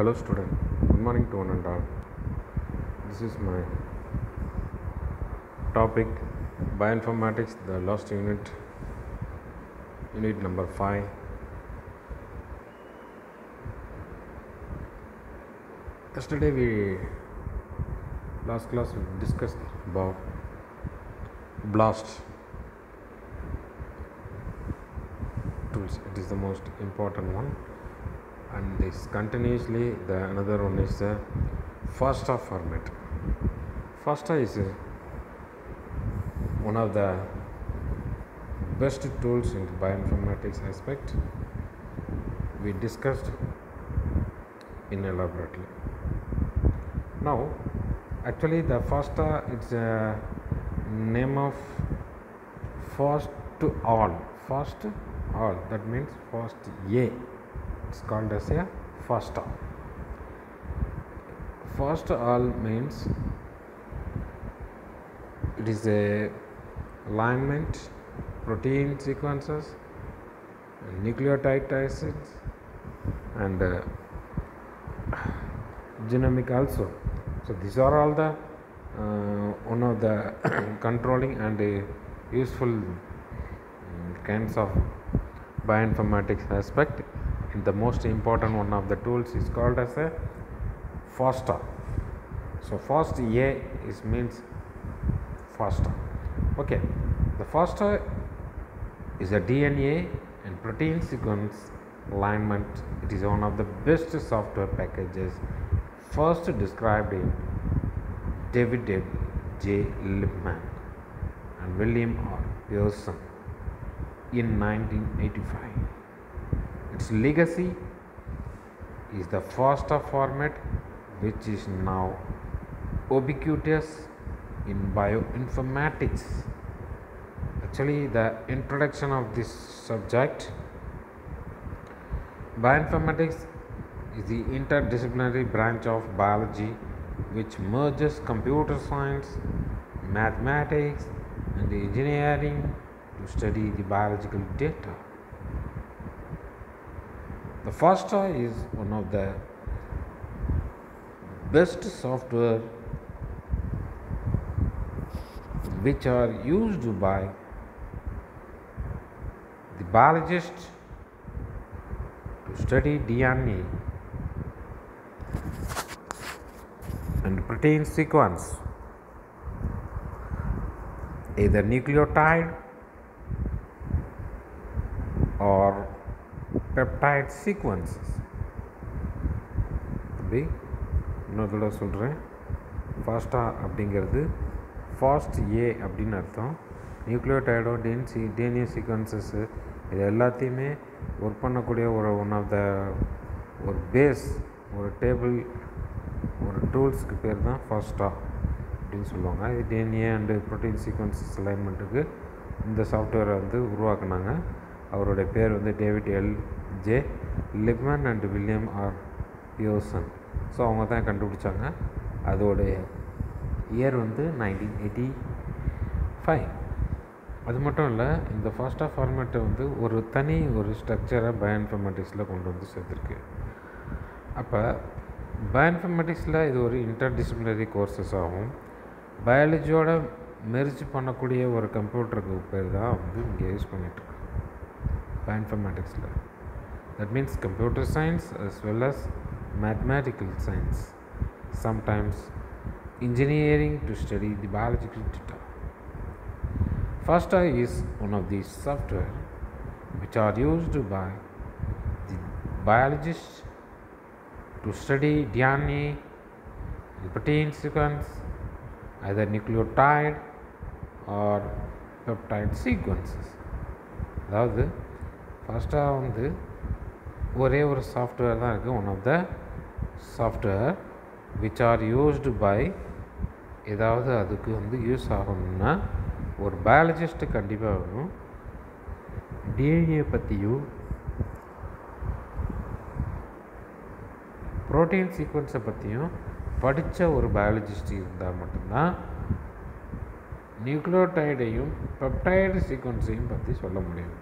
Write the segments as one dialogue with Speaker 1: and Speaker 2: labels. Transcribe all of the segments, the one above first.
Speaker 1: Hello student, good morning to one and all. This is my topic bioinformatics, the last unit, unit number 5. Yesterday we last class discussed about blast tools. It is the most important one and this continuously the another one is the FASTA format. FASTA is uh, one of the best tools in the bioinformatics aspect. We discussed in elaborately. Now, actually, the FASTA it's a name of fast to all. Fast all that means fast A. It's called as a first FASTA. Fast all means it is a alignment, protein sequences, nucleotide acids, and uh, genomic also. So these are all the uh, one of the controlling and uh, useful mm, kinds of bioinformatics aspect. The most important one of the tools is called as a FASTA. So fast A is means FASTA. Okay, the FASTA is a DNA and protein sequence alignment. It is one of the best software packages first described in David J. Lipman and William R. Pearson in 1985. Its legacy is the FASTA format, which is now ubiquitous in bioinformatics. Actually, the introduction of this subject bioinformatics is the interdisciplinary branch of biology which merges computer science, mathematics, and engineering to study the biological data. The FASTA is one of the best software which are used by the biologist to study DNA and protein sequence, either nucleotide peptide sequences அப்படி இன்னொரு தடவை சொல்கிறேன் ஃபாஸ்டா அப்படிங்கிறது fast ஏ அப்படின்னு அர்த்தம். நியூக்ளியோடைடோ டென்சி DNA sequences இது எல்லாத்தையுமே ஒர்க் பண்ணக்கூடிய ஒரு ஒன் ஆஃப் த ஒரு பேஸ் ஒரு டேபிள் ஒரு டூல்ஸுக்கு பேர் தான் ஃபாஸ்டா அப்படின்னு சொல்லுவாங்க. இது டிஎன்ஏ அண்டு ப்ரோட்டீன் சீக்வன்சஸ் அலைன்மெண்ட்டுக்கு இந்த சாஃப்ட்வேரை வந்து உருவாக்குனாங்க. அவருடைய பேர் வந்து David L J Lipman and William R Pearson so அவங்க தான் கண்டுபிடிச்சாங்க. அதோடைய இயர் வந்து நைன்டீன் எயிட்டி ஃபைவ் அது மட்டும் இல்லை இந்த ஃபாஸ்டா ஃபார்மேட்டை வந்து ஒரு தனி ஒரு ஸ்ட்ரக்சரை பயோஇன்ஃபர்மேட்டிக்ஸில் கொண்டு வந்து சேர்த்துருக்கு. அப்போ பயோஇன்ஃபர்மேட்டிக்ஸில் இது ஒரு இன்டர்டிசிப்ளினரி கோர்சஸ் ஆகும். பயாலஜியோட மெர்ஜ் பண்ணக்கூடிய ஒரு கம்ப்யூட்டருக்கு பேர் தான் வந்து இங்கே யூஸ் பண்ணிகிட்ருக்கு பயோஇன்ஃபர்மேட்டிக்ஸில் that means computer science as well as மேத்மேட்டிக்கல் science sometimes engineering to study the biological data. FASTA is one of these software which are used by the biologists to study DNA and protein sequence, either nucleotide or peptide sequences. அதாவது ஃபஸ்ட்டாக வந்து ஒரே ஒரு software தான் இருக்குது one of the software which are used by ஏதாவது அதுக்கு வந்து யூஸ் ஆகணும்னா ஒரு பயாலஜிஸ்ட்டு கண்டிப்பாக வேணும் டிஎன்ஏ பற்றியும் ப்ரோட்டீன் சீக்வன்ஸை பற்றியும் படித்த ஒரு பயாலஜிஸ்ட் இருந்தால் மட்டும்தான் நியூக்ளியோடைடையும் பெப்டைடு சீக்வன்ஸையும் பற்றி சொல்ல முடியும்.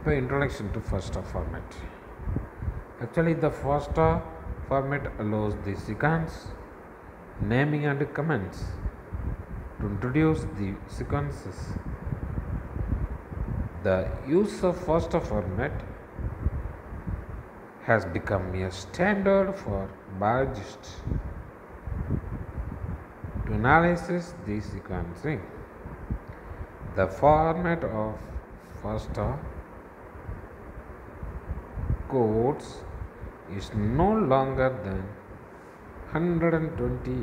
Speaker 1: இப்போ introduction to FASTA format. Actually, the FASTA format allows the sequence naming and comments to introduce the sequences. The use of FASTA format has become a standard for biologists to analyze the sequencing. The format of FASTA codes is no longer than 120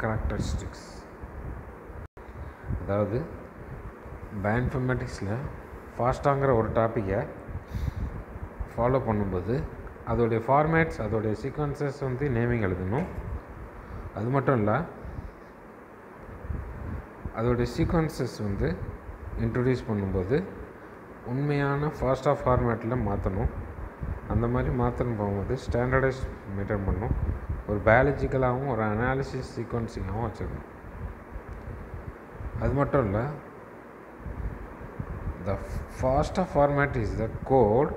Speaker 1: characteristics. அதாவது பயோஇன்ஃபர்மேட்டிக்ஸில் ஃபாஸ்ட்டாங்கிற ஒரு டாப்பிக்கை follow பண்ணும்போது அதோடைய formats அதோடைய sequences வந்து naming எழுதணும் அது மட்டும் இல்லை அதோடைய சீக்வன்சஸ் வந்து இன்ட்ரடியூஸ் பண்ணும்போது உண்மையான ஃபாஸ்ட்டாக ஃபார்மேட்டில் மாற்றணும் அந்த மாதிரி மாற்றணும் போகும்போது ஸ்டாண்டர்டைஸ் மெயின்டைன் பண்ணும் ஒரு பயாலஜிக்கலாகவும் ஒரு அனாலிசிஸ் சீக்வன்சிங்காகவும் வச்சுக்கணும் அது மட்டும் இல்லை த ஃபாஸ்ட்டாக format is the code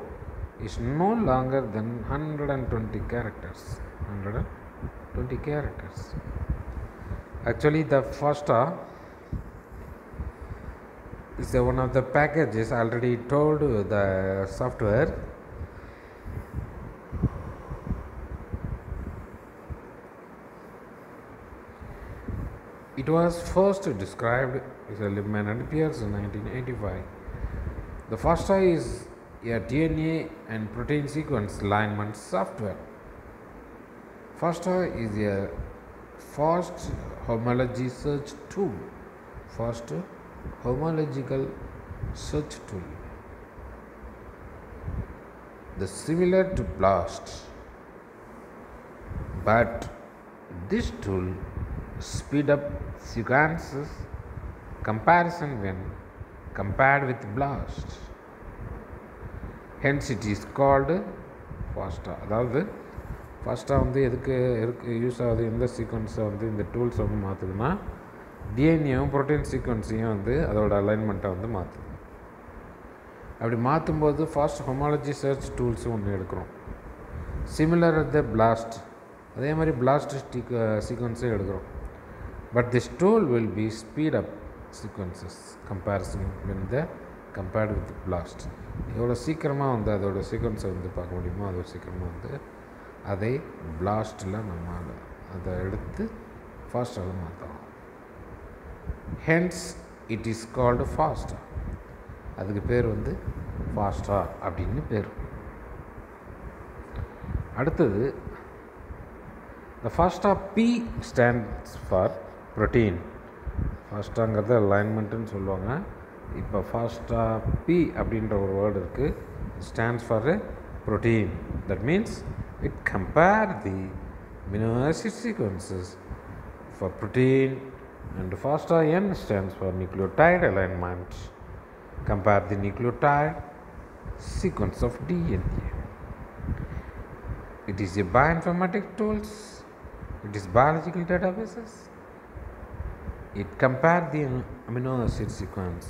Speaker 1: is no longer than hundred and twenty characters hundred and twenty characters actually த ஃபாஸ்ட்டாக is the one of the packages already told the software it was first described as a Lipman and Pierce in 1985 the FASTA is a DNA and protein sequence alignment software. FASTA is a fast homology search tool. Fast homological search tool. The similar to BLAST, but this tool speed up sequences comparison when compared with BLAST. Hence it is called FASTA. அதாவது ஃபாஸ்ட்டாக வந்து எதுக்கு இருக்கு use ஆகுது எந்த சீக்வன்ஸை வந்து இந்த tools வந்து மாற்றுதுன்னா டிஎன்ஏவும் ப்ரோட்டீன் சீக்வன்ஸையும் வந்து அதோட அலைன்மெண்ட்டை வந்து மாற்றுது அப்படி மாற்றும்போது ஃபாஸ்ட் ஹொமாலஜி சர்ச் டூல்ஸும் ஒன்று எடுக்கிறோம் சிமிலர் த பிளாஸ்ட் அதே மாதிரி பிளாஸ்ட் ஸ்டிக் சீக்வன்ஸும் எடுக்கிறோம் but this tool will be speed up sequences comparison when the compared with BLAST எவ்வளோ சீக்கிரமாக வந்து அதோட சீக்வன்ஸை வந்து பார்க்க முடியுமோ அதோட சீக்கிரமாக வந்து அதை பிளாஸ்டில் நம்ம அதை எடுத்து ஃபாஸ்ட்டாக மாற்றலாம். ஹென்ஸ் இட் இஸ் கால்டு ஃபாஸ்டா அதுக்கு பேர் வந்து ஃபாஸ்டா அப்படின்னு பேர். அடுத்தது the FASTA P stands for protein ஃபாஸ்டாங்கிறது அலைன்மெண்ட்டுன்னு சொல்லுவாங்க இப்போ ஃபாஸ்டா பி அப்படின்ற ஒரு வேர்டு இருக்குது stands for protein that means it compare the amino acid sequences for protein and FASTA N stands for nucleotide alignment. Compare the nucleotide sequence of DNA. It is a bioinformatic tools. It is biological databases. It compared the amino acid sequence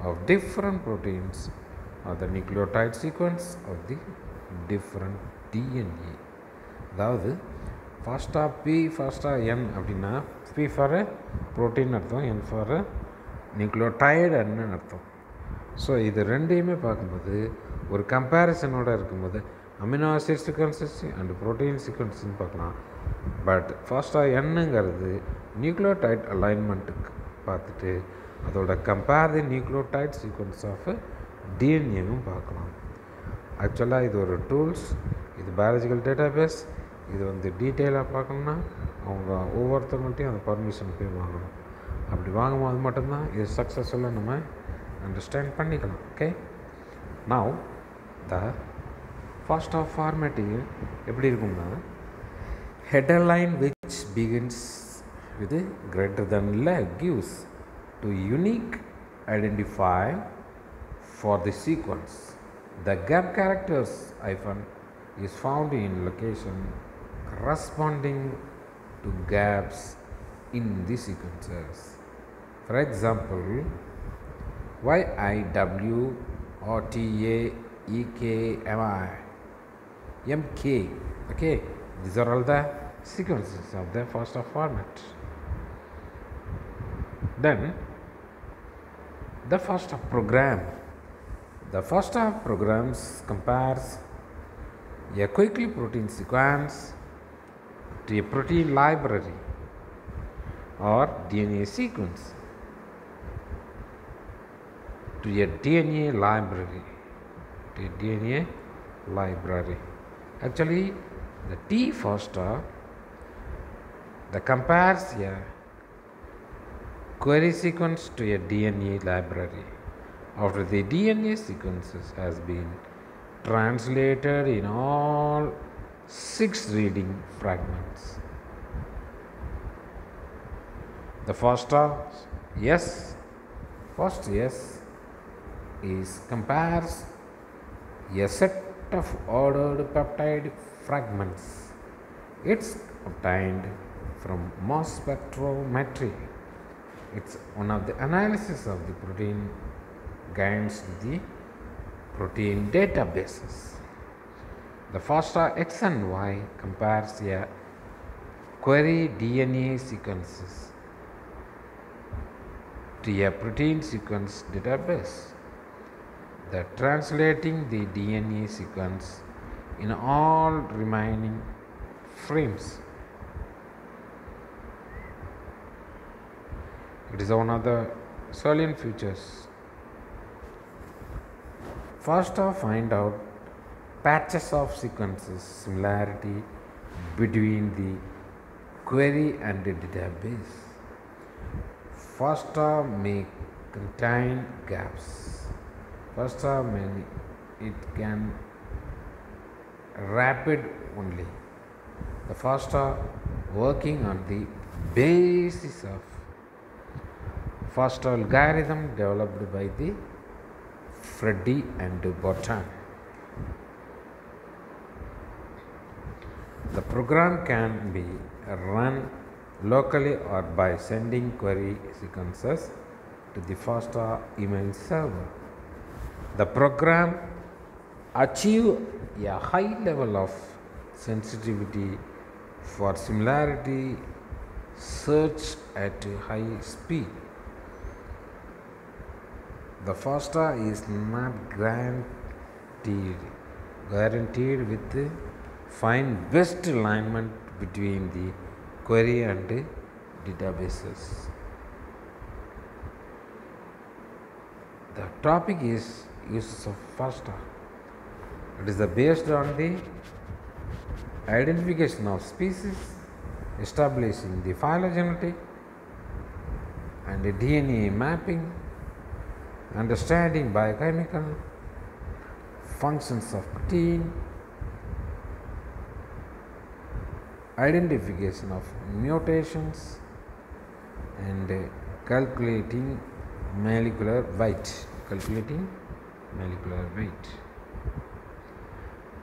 Speaker 1: of different proteins or the nucleotide sequence of the different DNA. அதாவது ஃபாஸ்ட்டாக B ஃபாஸ்ட்டாக என் அப்படின்னா B for protein அர்த்தம் N for nucleotide அன்னு அர்த்தம் so இது ரெண்டையுமே பார்க்கும்போது ஒரு கம்பேரிசனோடு இருக்கும்போது amino acid sequences and protein சீக்வன்ஸ்னு பார்க்கலாம் பட் ஃபாஸ்ட்டாக என்னங்கிறது நியூக்ளியோடைட் அலைன்மெண்ட்டுக்கு பார்த்துட்டு அதோட compare the nucleotide sequence of டிஎன்ஏவும் பார்க்கலாம். ஆக்சுவலாக இது ஒரு டூல்ஸ் இது பயாலஜிக்கல் டேட்டாபேஸ் இது வந்து டீட்டெயிலாக பார்க்கணுன்னா அவங்க ஒவ்வொருத்தவங்கள்ட்டையும் அந்த பர்மிஷன் போய் வாங்கணும். அப்படி வாங்கும்போது மட்டும்தான் இது சக்ஸஸ்ஃபுல்லாக நம்ம அண்டர்ஸ்டாண்ட் பண்ணிக்கலாம் okay now the first of formatting எப்படி இருக்கும்னா header which begins with a greater than leg gives to unique identifier for the sequence. The gap characters hyphen is found in location corresponding to gaps in the sequences. For example, YIW. Okay, these are all the sequences of the FASTA format. Then the FASTA program. The FASTA programs compares a quickly protein sequence to a protein library or DNA sequence to a DNA library. To a DNA library. Actually, the T FASTA uh, the compares a query sequence to a DNA library after the DNA sequences has been translated in all six reading fragments. The FASTA yes, first yes is compares a set of ordered peptide fragments. It's obtained from mass spectrometry. It's one of the analysis of the protein against the protein databases. The FASTA X and Y compares a query DNA sequences to a protein sequence database. The translating the DNA sequence in all remaining frames. It is one of the salient features. FASTA find out patches of sequences similarity between the query and the database. First, FASTA may contain gaps. First, FASTA may it can rapid only. The FASTA working on the basis of FASTA algorithm developed by the Freddy and Botan. The program can be run locally or by sending query sequences to the FASTA email server. The program achieve a high level of sensitivity for similarity search at high speed. The FASTA is not guaranteed guaranteed with find best alignment between the query and the databases. The topic is uses of FASTA. It is based on the identification of species, establishing the phylogenetic and the DNA mapping, understanding biochemical functions of protein, identification of mutations, and calculating molecular weight. Calculating molecular weight.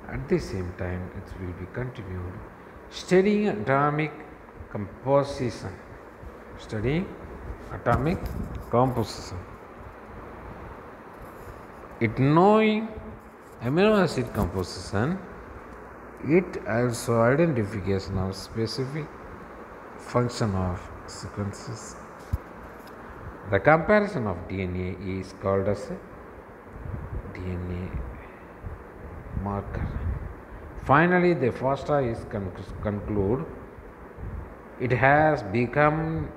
Speaker 1: At the same time, it will be continued studying atomic composition. Studying atomic composition. It knowing amino acid composition, it also identification of specific function of sequences. The comparison of DNA is called as a DNA marker. Finally, the FASTA is con- conclude. It has become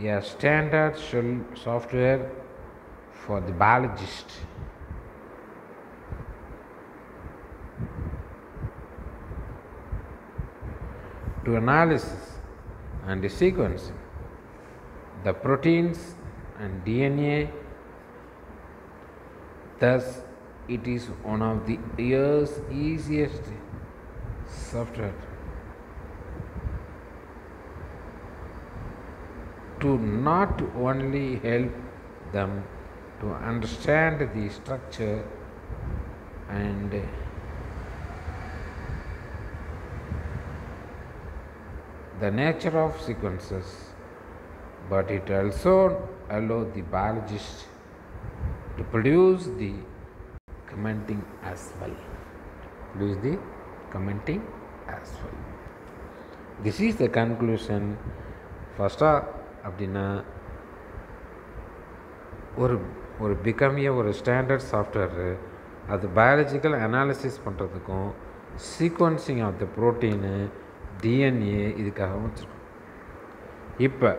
Speaker 1: a standard software for the biologist. To analysis and sequencing the proteins and DNA. Thus, it is one of the year's easiest software to not only help them to understand the structure and the nature of sequences, but it also allows the biologist to produce the commenting as well. Produce the commenting as well this is the conclusion ஃபஸ்ட்டாக அப்படின்னா ஒரு ஒரு பிகமிய ஒரு standard software அது biological analysis பண்ணுறதுக்கும் sequencing of the protein DNA இதுக்காக வச்சுருக்கோம். இப்போ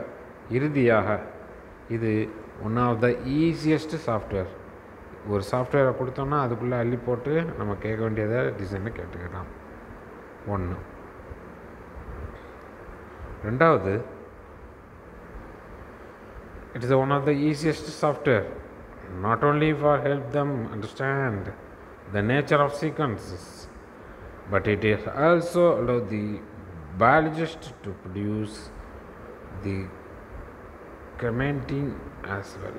Speaker 1: இறுதியாக இது one of the easiest software ஒரு சாஃப்ட்வேரை கொடுத்தோம்னா அதுக்குள்ளே அள்ளி போட்டு நம்ம கேட்க வேண்டியதை டிசைனை கேட்டுக்கலாம் ஒன்று ரெண்டாவது it is one of the easiest software not only for help them understand the nature of sequences but it is also allow the biologist to produce the commenting as well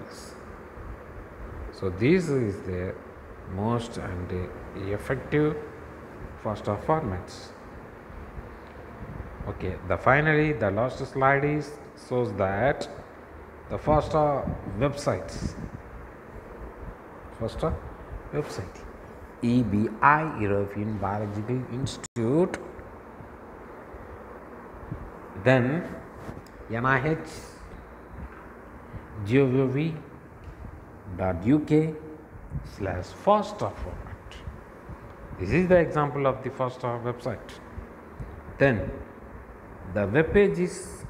Speaker 1: so this is the most and effective FASTA formats okay the finally the last slide is shows that the FASTA uh, websites. FASTA uh, website. EBI European Biological Institute. Then NIH gov.uk slash FASTA format. This is the example of the FASTA website. Then the web page is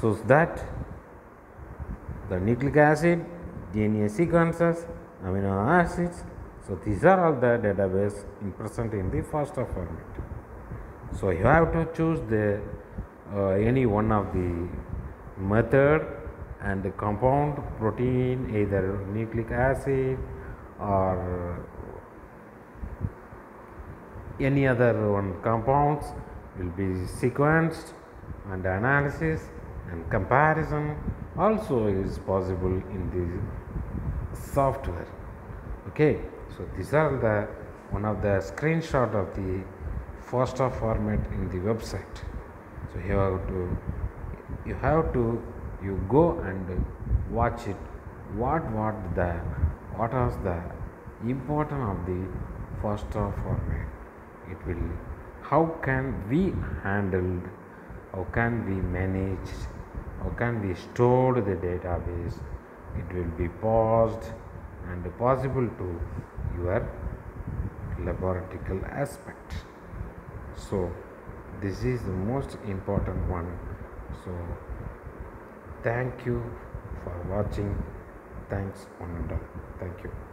Speaker 1: shows that the nucleic acid, DNA sequences, amino acids. So these are all the database present in the FASTA format. So you have to choose the uh, any one of the method and the compound protein either nucleic acid or any other one compounds will be sequenced and analysis and comparison also is possible in the software. Okay so these are the one of the screenshot of the FASTA format in the website so you have to you have to you go and watch it. What what the what was the important of the FASTA format it will how can we handle how can we manage how can we store the database? It will be paused and possible to your laboratory aspect. So this is the most important one. So thank you for watching. Thanks one and all thank you